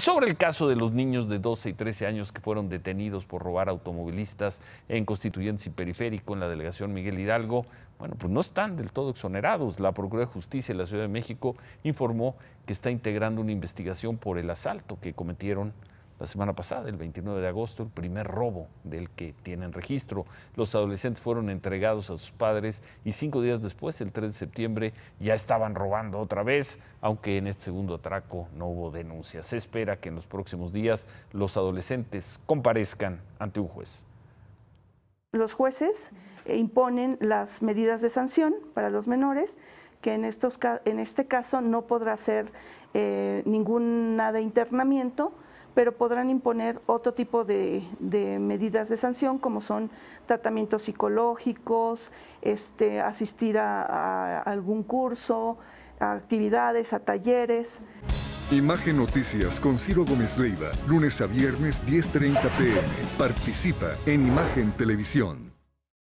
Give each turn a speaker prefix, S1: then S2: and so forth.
S1: Sobre el caso de los niños de 12 y 13 años que fueron detenidos por robar automovilistas en Constituyentes y Periférico en la delegación Miguel Hidalgo, bueno, pues no están del todo exonerados. La Procuraduría de Justicia de la Ciudad de México informó que está integrando una investigación por el asalto que cometieron la semana pasada, el 29 de agosto, el primer robo del que tienen registro. Los adolescentes fueron entregados a sus padres y cinco días después, el 3 de septiembre, ya estaban robando otra vez, aunque en este segundo atraco no hubo denuncias. Se espera que en los próximos días los adolescentes comparezcan ante un juez.
S2: Los jueces imponen las medidas de sanción para los menores que en, estos, en este caso no podrá ser eh, ningún nada de internamiento, pero podrán imponer otro tipo de, medidas de sanción, como son tratamientos psicológicos, este, asistir a, algún curso, a actividades, a talleres.
S3: Imagen Noticias con Ciro Gómez Leiva, lunes a viernes 10.30 pm. Participa en Imagen Televisión.